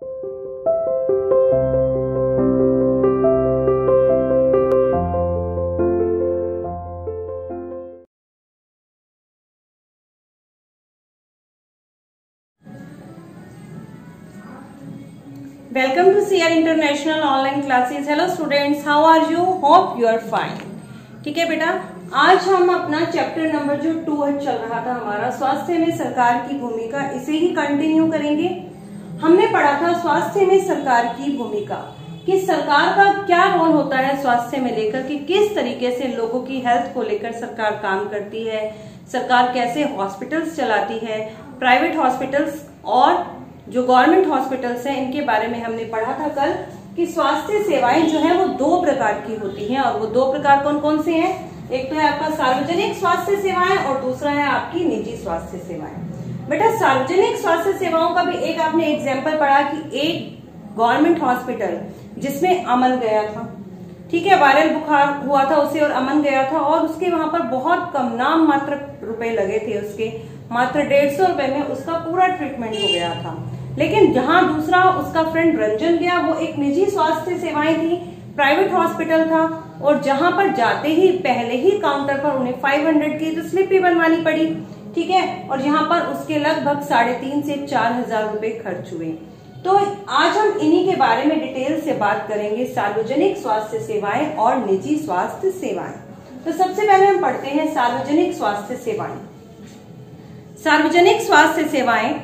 Welcome to CR International Online Classes. Hello students, how are you? Hope you are fine. ठीक है बेटा आज हम अपना चैप्टर नंबर जो टू चल रहा था हमारा स्वास्थ्य में सरकार की भूमिका इसे ही कंटिन्यू करेंगे हमने पढ़ा था स्वास्थ्य में सरकार की भूमिका, कि सरकार का क्या रोल होता है स्वास्थ्य में लेकर, कि किस तरीके से लोगों की हेल्थ को लेकर सरकार काम करती है, सरकार कैसे हॉस्पिटल्स चलाती है प्राइवेट हॉस्पिटल्स और जो गवर्नमेंट हॉस्पिटल्स हैं, इनके बारे में हमने पढ़ा था कल, कि स्वास्थ्य सेवाएँ जो है वो दो प्रकार की होती हैं, और वो दो प्रकार कौन कौन से हैं? एक तो है आपका सार्वजनिक स्वास्थ्य सेवाएँ और दूसरा है आपकी निजी स्वास्थ्य सेवाएँ। बेटा, सार्वजनिक स्वास्थ्य सेवाओं का भी एक आपने एग्ज़ाम्पल पढ़ा कि एक गवर्नमेंट हॉस्पिटल जिसमें अमन गया था, ठीक है वायरल बुखार हुआ था उसे और अमन गया था और उसके वहाँ पर बहुत कम नाम मात्र रुपए लगे थे उसके, मात्र डेढ़ सौ रुपए में उसका पूरा ट्रीटमेंट हो गया था। लेकिन जहाँ दूसरा उसका फ्रेंड रंजन गया, वो एक निजी स्वास्थ्य सेवाएँ थी प्राइवेट हॉस्पिटल था और जहाँ पर जाते ही पहले ही काउंटर पर उन्हें 500 की तो स्लिप भी बनवानी पड़ी। ठीक है? और यहाँ पर उसके लगभग साढ़े तीन से चार हज़ार रूपए खर्च हुए। तो आज हम इन्हीं के बारे में डिटेल से बात करेंगे, सार्वजनिक स्वास्थ्य सेवाएँ और निजी स्वास्थ्य सेवाएँ। तो सबसे पहले हम पढ़ते हैं सार्वजनिक स्वास्थ्य सेवाएँ। सार्वजनिक स्वास्थ्य सेवाएँ,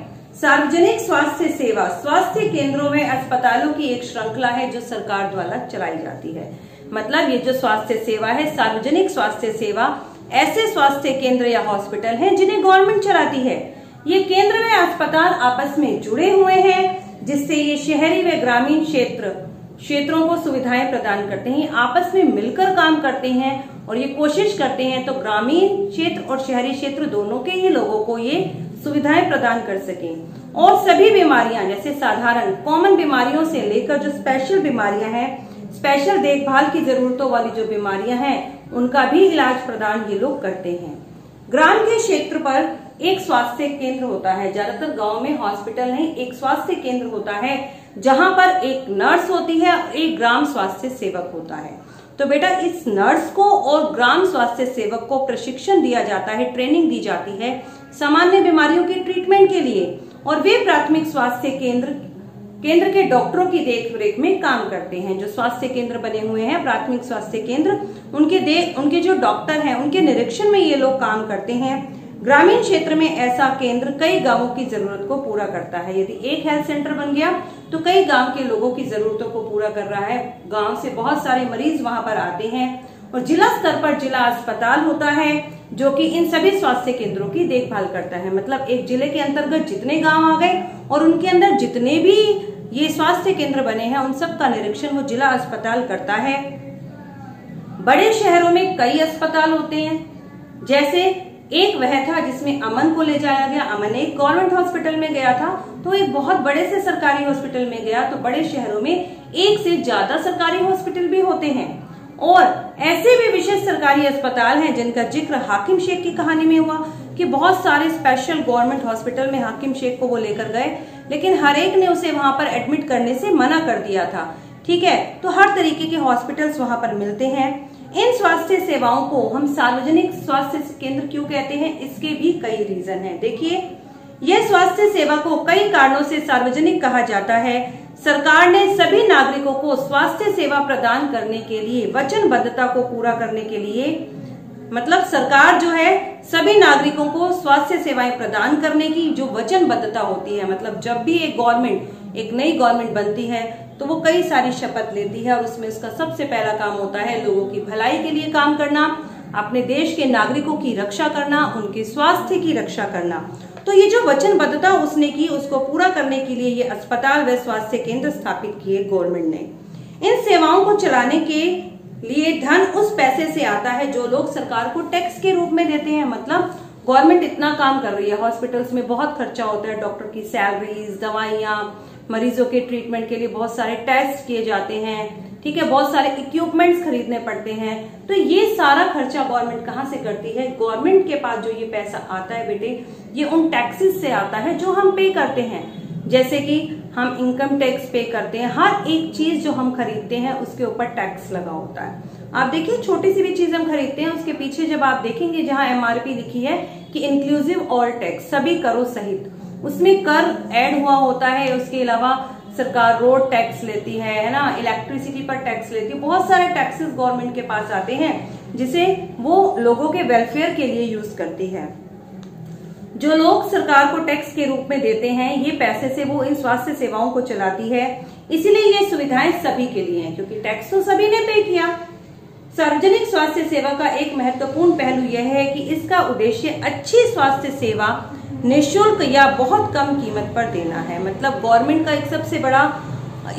सार्वजनिक स्वास्थ्य सेवा, स्वास्थ्य केंद्रों में अस्पतालों की एक श्रृंखला है जो सरकार द्वारा चलाई जाती है। मतलब ये जो स्वास्थ्य सेवा है, सार्वजनिक स्वास्थ्य सेवा ऐसे स्वास्थ्य केंद्र या हॉस्पिटल हैं जिन्हें गवर्नमेंट चलाती है। ये केंद्र व अस्पताल आपस में जुड़े हुए हैं, जिससे ये शहरी व ग्रामीण क्षेत्र, क्षेत्रों को सुविधाएँ प्रदान करते हैं, आपस में मिलकर काम करते हैं और ये कोशिश करते हैं तो ग्रामीण क्षेत्र और शहरी क्षेत्र दोनों के ही लोगों को ये सुविधाएँ प्रदान कर सकें। और सभी बीमारियाँ, जैसे साधारण कॉमन बीमारियों से लेकर जो स्पेशल बीमारियाँ हैं स्पेशल देखभाल की जरूरतों वाली जो बीमारियाँ हैं उनका भी इलाज प्रदान ये लोग करते हैं। ग्राम के क्षेत्र पर एक स्वास्थ्य केंद्र होता है। ज़्यादातर गाँव में हॉस्पिटल नहीं, एक स्वास्थ्य केंद्र होता है, जहाँ पर एक नर्स होती है और एक ग्राम स्वास्थ्य सेवक होता है। तो बेटा, इस नर्स को और ग्राम स्वास्थ्य सेवक को प्रशिक्षण दिया जाता है, ट्रेनिंग दी जाती है सामान्य बीमारियों के ट्रीटमेंट के लिए। और वे प्राथमिक स्वास्थ्य केंद्र केंद्र के डॉक्टरों की देखरेख में काम करते हैं। जो स्वास्थ्य केंद्र बने हुए हैं, प्राथमिक स्वास्थ्य केंद्र, उनके देख उनके जो डॉक्टर हैं, उनके निरीक्षण में ये लोग काम करते हैं। ग्रामीण क्षेत्र में ऐसा केंद्र कई गाँवों की ज़रूरत को पूरा करता है। यदि एक हेल्थ सेंटर बन गया तो कई गाँव के लोगों की जरूरतों को पूरा कर रहा है। गाँव से बहुत सारे मरीज़ वहाँ पर आते हैं और जिला स्तर पर जिला अस्पताल होता है। जो कि इन सभी स्वास्थ्य केंद्रों की देखभाल करता है। मतलब एक ज़िले के अंतर्गत जितने गाँव आ गए और उनके अंदर जितने भी ये स्वास्थ्य केंद्र बने हैं, उन सब का निरीक्षण वो जिला अस्पताल करता है। बड़े शहरों में कई अस्पताल होते हैं। जैसे एक वह था जिसमें अमन को ले जाया गया। अमन एक गवर्नमेंट हॉस्पिटल में गया था तो एक बहुत बड़े से सरकारी हॉस्पिटल में गया तो बड़े शहरों में एक से ज़्यादा सरकारी हॉस्पिटल भी होते हैं। और ऐसे भी विशेष सरकारी अस्पताल हैं जिनका ज़िक्र हाकिम शेख की कहानी में हुआ कि बहुत सारे स्पेशल गवर्नमेंट हॉस्पिटल में हाकिम शेख को वो लेकर गए, लेकिन हर एक ने उसे वहाँ पर एडमिट करने से मना कर दिया था। ठीक है? तो हर तरीके के हॉस्पिटल्स वहाँ पर मिलते हैं। इन स्वास्थ्य सेवाओं को हम सार्वजनिक स्वास्थ्य केंद्र क्यों कहते हैं? इसके भी कई रीजन हैं। देखिए, यह स्वास्थ्य सेवा को कई कारणों से सार्वजनिक कहा जाता है। सरकार ने सभी नागरिकों को स्वास्थ्य सेवा प्रदान करने के लिए, वचनबद्धता को पूरा करने के लिए मतलब सरकार जो है, सभी नागरिकों को स्वास्थ्य सेवाएँ प्रदान करने की जो वचनबद्धता होती है मतलब जब भी एक गवर्नमेंट, एक नई गवर्नमेंट बनती है तो वो कई सारी शपथ लेती है और उसमें उसका सबसे पहला काम होता है लोगों की भलाई के लिए काम करना, अपने देश के नागरिकों की रक्षा करना, उनके स्वास्थ्य की रक्षा करना। तो ये जो वचनबद्धता उसने की, उसको पूरा करने के लिए ये अस्पताल व स्वास्थ्य केंद्र स्थापित किए गवर्नमेंट ने। इन सेवाओं को चलाने के लिए धन उस पैसे से आता है जो लोग सरकार को टैक्स के रूप में देते हैं। मतलब गवर्नमेंट इतना काम कर रही है, हॉस्पिटल्स में बहुत खर्चा होता है, डॉक्टर की सैलरीज, दवाइयाँ मरीजों के ट्रीटमेंट के लिए बहुत सारे टेस्ट किए जाते हैं, ठीक है? बहुत सारे इक्विपमेंट्स खरीदने पड़ते हैं। तो ये सारा खर्चा गवर्नमेंट कहाँ से करती है? गवर्नमेंट के पास जो ये पैसा आता है बेटे, ये उन टैक्सेस से आता है जो हम पे करते हैं। जैसे कि हम इनकम टैक्स पे करते हैं, हर एक चीज़ जो हम खरीदते हैं, उसके ऊपर टैक्स लगा होता है। आप देखिए, छोटी सी भी चीज़ हम खरीदते हैं, उसके पीछे जब आप देखेंगे, जहाँ एमआरपी लिखी है कि इंक्लूसिव ऑल टैक्स सभी करो सहित। उसमें कर ऐड हुआ होता है, उसके अलावा सरकार रोड टैक्स लेती है है ना? इलेक्ट्रिसिटी पर टैक्स लेती है। बहुत सारे टैक्सेस गवर्नमेंट के पास आते हैं, जिसे वो लोगों के वेलफेयर के लिए यूज़ करती है। जो लोग सरकार को टैक्स के रूप में देते हैं, ये पैसे से वो इन स्वास्थ्य सेवाओं को चलाती है। इसीलिए ये सुविधाएँ सभी के लिए हैं, क्योंकि टैक्स तो सभी ने पे किया। सार्वजनिक स्वास्थ्य सेवा का एक महत्वपूर्ण पहलू यह है कि इसका उद्देश्य अच्छी स्वास्थ्य सेवा निशुल्क या बहुत कम कीमत पर देना है। मतलब गवर्नमेंट का एक सबसे बड़ा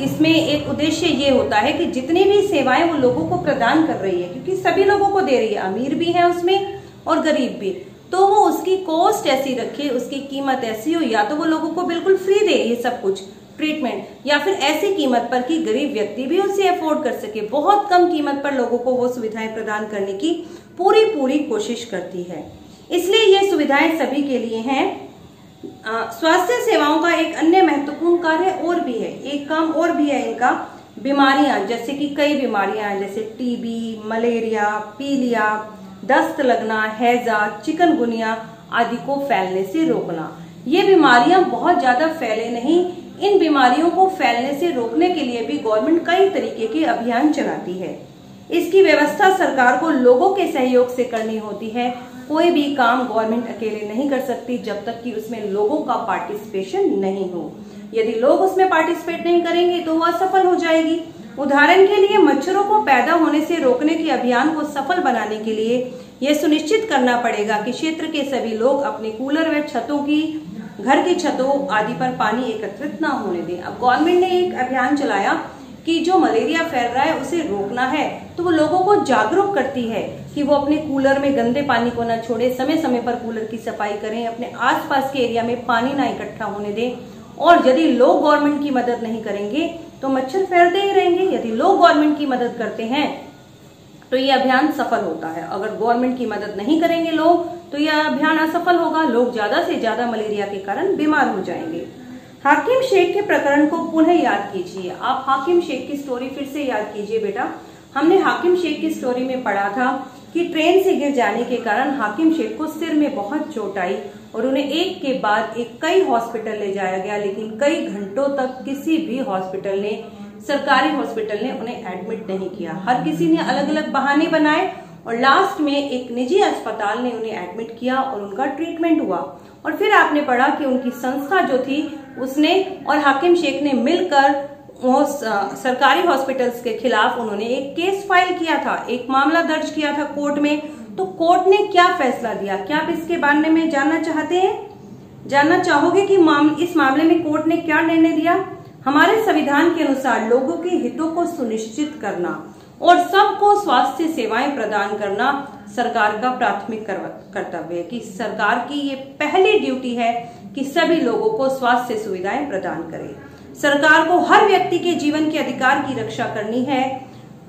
इसमें एक उद्देश्य ये होता है कि जितनी भी सेवाएँ वो लोगों को प्रदान कर रही है, क्योंकि सभी लोगों को दे रही है। अमीर भी है उसमें और गरीब भी। तो वो उसकी कॉस्ट ऐसी रखे, उसकी कीमत ऐसी हो, या तो वो लोगों को बिल्कुल फ्री दे ये सब कुछ ट्रीटमेंट या फिर ऐसी कीमत पर कि गरीब व्यक्ति भी उसे अफोर्ड कर सके। बहुत कम कीमत पर लोगों को वो सुविधाएँ प्रदान करने की पूरी पूरी कोशिश करती है। इसलिए ये सुविधाएँ सभी के लिए हैं। स्वास्थ्य सेवाओं का एक अन्य महत्वपूर्ण कार्य और भी है। एक काम और भी है इनका, बीमारियाँ, जैसे कि कई बीमारियाँ जैसे टीबी, मलेरिया, पीलिया, दस्त लगना, हैजा, चिकनगुनिया आदि को फैलने से रोकना। ये बीमारियाँ बहुत ज़्यादा फैले नहीं, इन बीमारियों को फैलने से रोकने के लिए भी गवर्नमेंट कई तरीके के अभियान चलाती है। इसकी व्यवस्था सरकार को लोगों के सहयोग से करनी होती है। कोई भी काम गवर्नमेंट अकेले नहीं कर सकती, जब तक कि उसमें लोगों का पार्टिसिपेशन नहीं हो। यदि लोग उसमें पार्टिसिपेट नहीं करेंगे तो वह असफल हो जाएगी। उदाहरण के लिए, मच्छरों को पैदा होने से रोकने के अभियान को सफल बनाने के लिए यह सुनिश्चित करना पड़ेगा कि क्षेत्र के सभी लोग अपने कूलर व छतों की, घर की छतों आदि पर पानी एकत्रित न होने दें। अब गवर्नमेंट ने एक अभियान चलाया कि जो मलेरिया फैल रहा है, उसे रोकना है। तो वो लोगों को जागरूक करती है कि वो अपने कूलर में गंदे पानी को ना छोड़े समय समय पर कूलर की सफ़ाई करें, अपने आसपास के एरिया में पानी ना इकट्ठा होने दें। और यदि लोग गवर्नमेंट की मदद नहीं करेंगे तो मच्छर फैलते ही रहेंगे। यदि लोग गवर्नमेंट की मदद करते हैं तो ये अभियान सफल होता है। अगर गवर्नमेंट की मदद नहीं करेंगे लोग तो यह अभियान असफल होगा। लोग ज़्यादा से ज़्यादा मलेरिया के कारण बीमार हो जाएँगे। हाकिम शेख के प्रकरण को पुनः याद कीजिए। आप हाकिम शेख की स्टोरी फिर से याद कीजिए बेटा। हमने हाकिम शेख की स्टोरी में पढ़ा था कि ट्रेन से गिर जाने के कारण हाकिम शेख को सिर में बहुत चोट आई और उन्हें एक के बाद एक कई हॉस्पिटल ले जाया गया, लेकिन कई घंटों तक किसी भी हॉस्पिटल ने, सरकारी हॉस्पिटल ने उन्हें एडमिट नहीं किया। हर किसी ने अलग अलग बहाने बनाए और लास्ट में एक निजी अस्पताल ने उन्हें एडमिट किया और उनका ट्रीटमेंट हुआ। और फिर आपने पढ़ा कि उनकी संस्था जो थी उसने और हाकिम शेख ने मिलकर सरकारी हॉस्पिटल्स के खिलाफ उन्होंने एक केस फ़ाइल किया था एक मामला दर्ज किया था कोर्ट में। तो कोर्ट ने क्या फैसला दिया? क्या आप इसके बारे में जानना चाहते हैं? जानना चाहोगे कि माम, इस मामले में कोर्ट ने क्या निर्णय दिया? हमारे संविधान के अनुसार लोगों के हितों को सुनिश्चित करना और सबको स्वास्थ्य सेवाएँ प्रदान करना सरकार का प्राथमिक कर्तव्य है कि सरकार की ये पहली ड्यूटी है कि सभी लोगों को स्वास्थ्य सुविधाएँ प्रदान करे। सरकार को हर व्यक्ति के जीवन के अधिकार की रक्षा करनी है।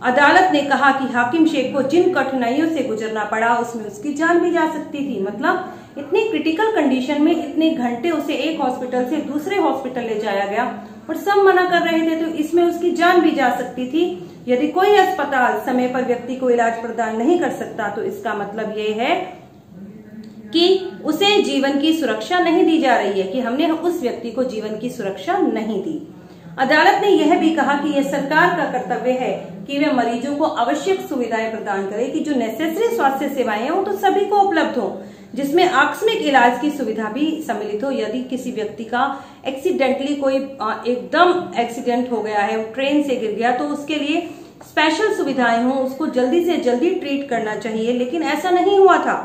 अदालत ने कहा कि हाकिम शेख को जिन कठिनाइयों से गुजरना पड़ा, उसमें उसकी जान भी जा सकती थी। मतलब इतनी क्रिटिकल कंडीशन में इतने घंटे उसे एक हॉस्पिटल से दूसरे हॉस्पिटल ले जाया गया और सब मना कर रहे थे तो इसमें उसकी जान भी जा सकती थी। यदि कोई अस्पताल समय पर व्यक्ति को इलाज प्रदान नहीं कर सकता तो इसका मतलब ये है कि उसे जीवन की सुरक्षा नहीं दी जा रही है, कि हमने उस व्यक्ति को जीवन की सुरक्षा नहीं दी। अदालत ने यह भी कहा कि यह सरकार का कर्तव्य है कि वे मरीजों को आवश्यक सुविधाएँ प्रदान करे, कि जो नेसेसरी स्वास्थ्य सेवाएँ हैं, वो तो सभी को उपलब्ध हो। जिसमें आकस्मिक इलाज की सुविधा भी सम्मिलित हो, यदि किसी व्यक्ति का एक्सीडेंटली कोई एकदम एक्सीडेंट हो गया है ट्रेन से गिर गया तो उसके लिए स्पेशल सुविधाएँ हो, उसको जल्दी से जल्दी ट्रीट करना चाहिए। लेकिन ऐसा नहीं हुआ था।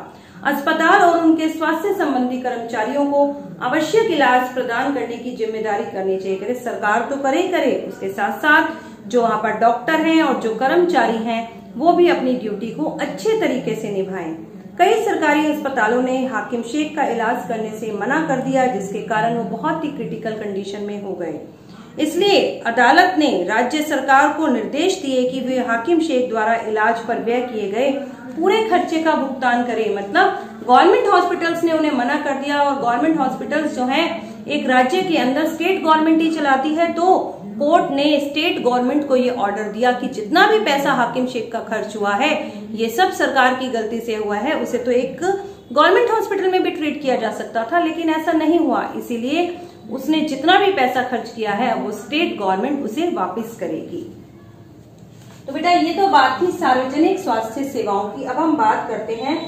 अस्पताल और उनके स्वास्थ्य संबंधी कर्मचारियों को आवश्यक इलाज प्रदान करने की ज़िम्मेदारी करनी चाहिए। करे, सरकार तो करे करे। उसके साथ साथ जो वहाँ पर डॉक्टर हैं और जो कर्मचारी हैं, वो भी अपनी ड्यूटी को अच्छे तरीके से निभाएँ। कई सरकारी अस्पतालों ने हाकिम शेख का इलाज करने से मना कर दिया, जिसके कारण वो बहुत ही क्रिटिकल कंडीशन में हो गए। इसलिए अदालत ने राज्य सरकार को निर्देश दिए कि वे हाकिम शेख द्वारा इलाज पर व्यय किए गए पूरे खर्चे का भुगतान करे। मतलब गवर्नमेंट हॉस्पिटल्स ने उन्हें मना कर दिया और गवर्नमेंट हॉस्पिटल्स जो हैं, एक राज्य के अंदर स्टेट गवर्नमेंट ही चलाती है तो कोर्ट ने स्टेट गवर्नमेंट को ये ऑर्डर दिया कि जितना भी पैसा हाकिम शेख का खर्च हुआ है, ये सब सरकार की गलती से हुआ है, उसे तो एक गवर्नमेंट हॉस्पिटल में भी ट्रीट किया जा सकता था, लेकिन ऐसा नहीं हुआ। इसीलिए उसने जितना भी पैसा खर्च किया है, वो स्टेट गवर्नमेंट उसे वापस करेगी। तो बेटा, ये तो बात थी सार्वजनिक स्वास्थ्य सेवाओं की। अब हम बात करते हैं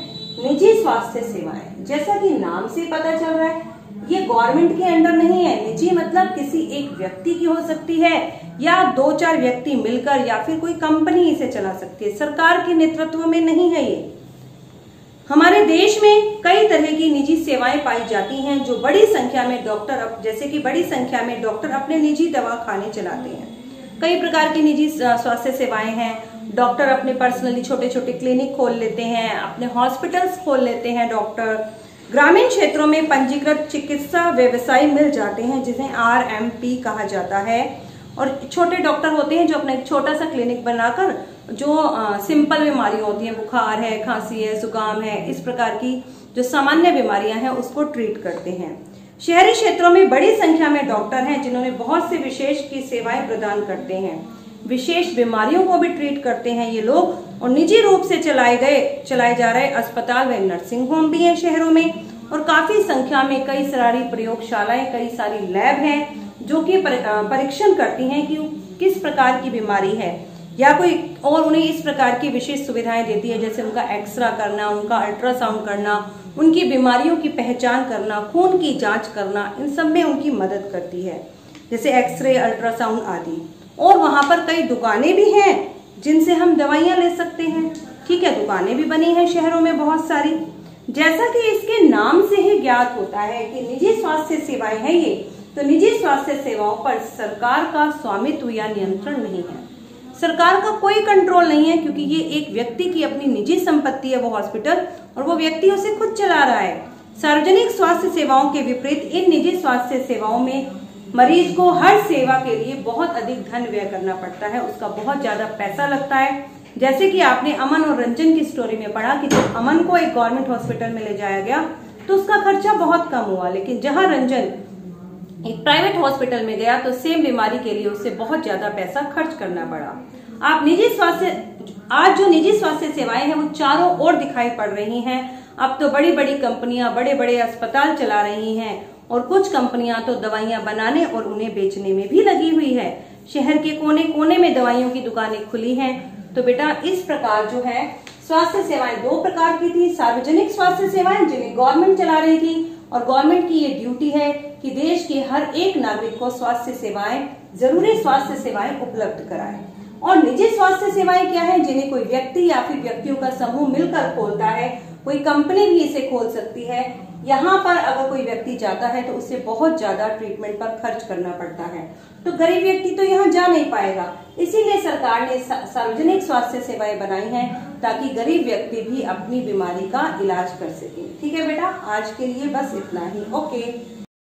निजी स्वास्थ्य सेवाएँ। जैसा कि नाम से पता चल रहा है ये गवर्नमेंट के अंडर नहीं है। निजी मतलब किसी एक व्यक्ति की हो सकती है, या दो चार व्यक्ति मिलकर, या फिर कोई कंपनी इसे चला सकती है। सरकार के नेतृत्व में नहीं है ये। हमारे देश में कई तरह की निजी सेवाएँ पाई जाती हैं, जो बड़ी संख्या में डॉक्टर जैसे कि बड़ी संख्या में डॉक्टर अपने निजी दवा खाने चलाते हैं। कई प्रकार की निजी स्वास्थ्य सेवाएँ हैं। डॉक्टर अपने पर्सनली छोटे छोटे क्लिनिक खोल लेते हैं, अपने हॉस्पिटल्स खोल लेते हैं डॉक्टर ग्रामीण क्षेत्रों में पंजीकृत चिकित्सा व्यवसायी मिल जाते हैं जिन्हें आर एम पी कहा जाता है। और छोटे डॉक्टर होते हैं जो अपना एक छोटा सा क्लिनिक बनाकर जो आ, सिंपल बीमारियाँ होती हैं बुखार है खांसी है जुकाम है इस प्रकार की जो सामान्य बीमारियाँ हैं उसको ट्रीट करते हैं। शहरी क्षेत्रों में बड़ी संख्या में डॉक्टर हैं जिन्होंने बहुत से विशेष की सेवाएँ प्रदान करते हैं। विशेष बीमारियों को भी ट्रीट करते हैं ये लोग। और निजी रूप से चलाए गए, चलाए जा रहे अस्पताल व नर्सिंग होम भी हैं शहरों में। और काफ़ी संख्या में कई सारी प्रयोगशालाएँ, कई सारी लैब हैं, जो कि परीक्षण करती हैं कि किस प्रकार की बीमारी है। या कोई और उन्हें इस प्रकार की विशेष सुविधाएँ देती है, जैसे उनका एक्सरा करना, उनका अल्ट्रासाउंड करना, उनकी बीमारियों की पहचान करना, खून की जाँच करना, इन सब में उनकी मदद करती है। जैसे एक्सरे, अल्ट्रासाउंड आदि। और वहाँ पर कई दुकानें भी हैं जिनसे हम दवाइयाँ ले सकते हैं। ठीक है, दुकानें भी बनी हैं शहरों में बहुत सारी। जैसा कि इसके नाम से ही ज्ञात होता है कि निजी स्वास्थ्य सेवाएँ हैं ये तो निजी स्वास्थ्य सेवाओं पर सरकार का स्वामित्व या नियंत्रण नहीं है। सरकार का कोई कंट्रोल नहीं है, क्योंकि ये एक व्यक्ति की अपनी निजी संपत्ति है, वो हॉस्पिटल और वो व्यक्ति उसे खुद चला रहा है। सार्वजनिक स्वास्थ्य सेवाओं के विपरीत इन निजी स्वास्थ्य सेवाओं में मरीज़ को हर सेवा के लिए बहुत अधिक धन व्यय करना पड़ता है, उसका बहुत ज़्यादा पैसा लगता है। जैसे कि आपने अमन और रंजन की स्टोरी में पढ़ा कि जब अमन को एक गवर्नमेंट हॉस्पिटल में ले जाया गया तो उसका खर्चा बहुत कम हुआ। लेकिन जहाँ रंजन एक प्राइवेट हॉस्पिटल में गया तो सेम बीमारी के लिए उससे बहुत ज़्यादा पैसा खर्च करना पड़ा। आप निजी स्वास्थ्य, आज जो निजी स्वास्थ्य सेवाएँ हैं, वो चारों ओर दिखाई पड़ रही हैं। अब तो बड़ी बड़ी कंपनियाँ बड़े बड़े अस्पताल चला रही हैं। और कुछ कंपनियाँ तो दवाइयाँ बनाने और उन्हें बेचने में भी लगी हुई है। शहर के कोने कोने में दवाइयों की दुकानें खुली हैं। तो बेटा, इस प्रकार जो है, स्वास्थ्य सेवाएँ दो प्रकार की थी। सार्वजनिक स्वास्थ्य सेवाएँ, जिन्हें गवर्नमेंट चला रही थी। और गवर्नमेंट की ये ड्यूटी है कि देश के हर एक नागरिक को स्वास्थ्य सेवाएँ, ज़रूरी स्वास्थ्य सेवाएँ उपलब्ध कराए। और निजी स्वास्थ्य सेवाएँ क्या है, जिन्हें कोई व्यक्ति या फिर व्यक्तियों का समूह मिलकर खोलता है? कोई कंपनी भी इसे खोल सकती है। यहाँ पर अगर कोई व्यक्ति जाता है तो उसे बहुत ज़्यादा ट्रीटमेंट पर खर्च करना पड़ता है। तो गरीब व्यक्ति तो यहाँ जा नहीं पाएगा। इसीलिए सरकार ने सार्वजनिक स्वास्थ्य सेवाएँ बनाई हैं ताकि गरीब व्यक्ति भी अपनी बीमारी का इलाज कर सके। ठीक है बेटा? आज के लिए बस इतना ही। ओके।